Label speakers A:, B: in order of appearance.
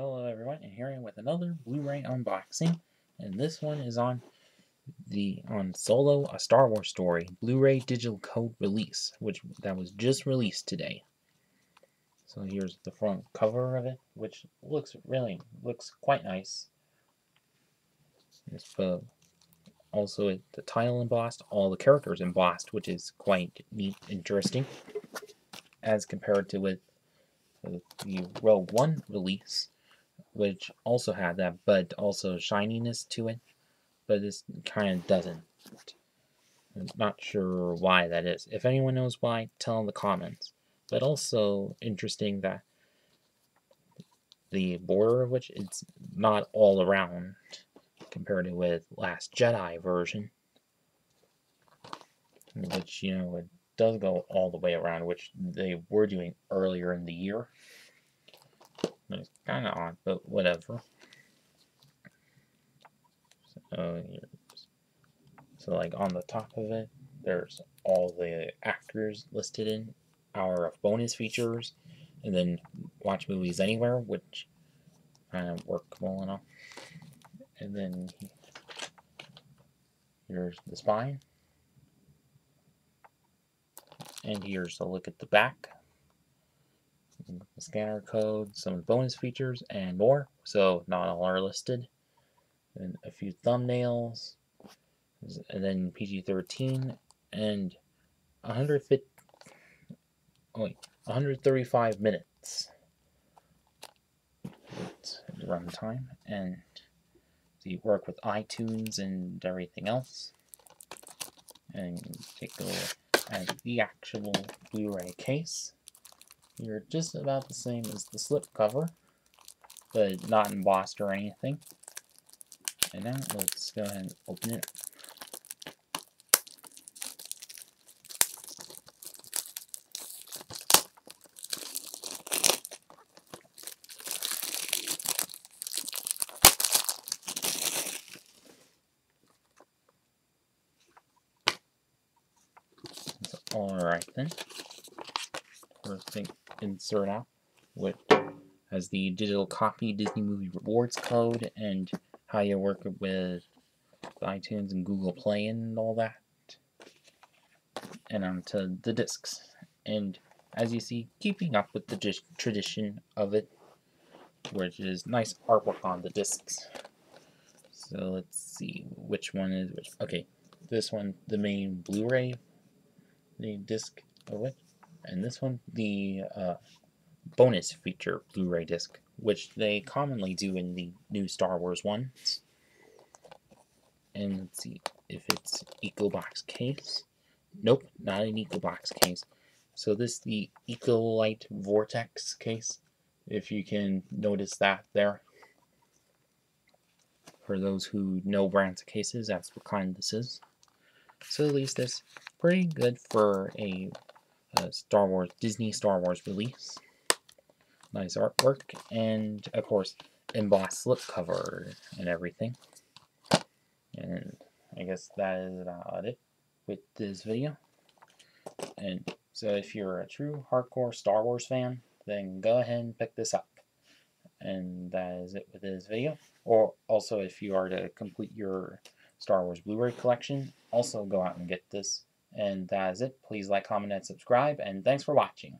A: Hello everyone, and here I am with another Blu-ray unboxing, and this one is on the on Solo: A Star Wars Story Blu-ray digital code release, which that was just released today. So here's the front cover of it, which looks really looks quite nice. It's uh, also the title embossed, all the characters embossed, which is quite neat, interesting, as compared to with the Rogue One release which also had that, but also shininess to it. But this kind of doesn't. I'm not sure why that is. If anyone knows why, tell in the comments. But also interesting that the border of which it's not all around compared to with Last Jedi version. Which, you know, it does go all the way around, which they were doing earlier in the year. It's kind of odd, but whatever. So, so like on the top of it, there's all the actors listed in our bonus features, and then watch movies anywhere, which kind of work well enough. And then here's the spine. And here's a look at the back scanner code, some bonus features, and more. So not all are listed. And a few thumbnails, and then PG-13, and 150, oh wait, 135 minutes. runtime, and the work with iTunes and everything else. And take a look at the actual Blu-ray case. You're just about the same as the slip cover, but not embossed or anything. And now let's go ahead and open it. Alright then. First thing insert out with as the digital copy Disney Movie Rewards code and how you work with iTunes and Google Play and all that. And onto the discs. And as you see, keeping up with the tradition of it, which is nice artwork on the discs. So let's see which one is which. Okay, this one, the main Blu-ray, the disc of it, and this one, the uh, bonus feature Blu-ray disc, which they commonly do in the new Star Wars ones. And let's see if it's EcoBox case. Nope, not an EcoBox case. So this is the Ecolite Vortex case, if you can notice that there. For those who know brands of cases, that's what kind this is. So at least it's pretty good for a, a Star Wars, Disney Star Wars release nice artwork, and of course embossed slipcover and everything. And I guess that is about it with this video. And so if you're a true hardcore Star Wars fan, then go ahead and pick this up. And that is it with this video. Or also if you are to complete your Star Wars Blu-ray collection, also go out and get this. And that is it. Please like, comment, and subscribe, and thanks for watching.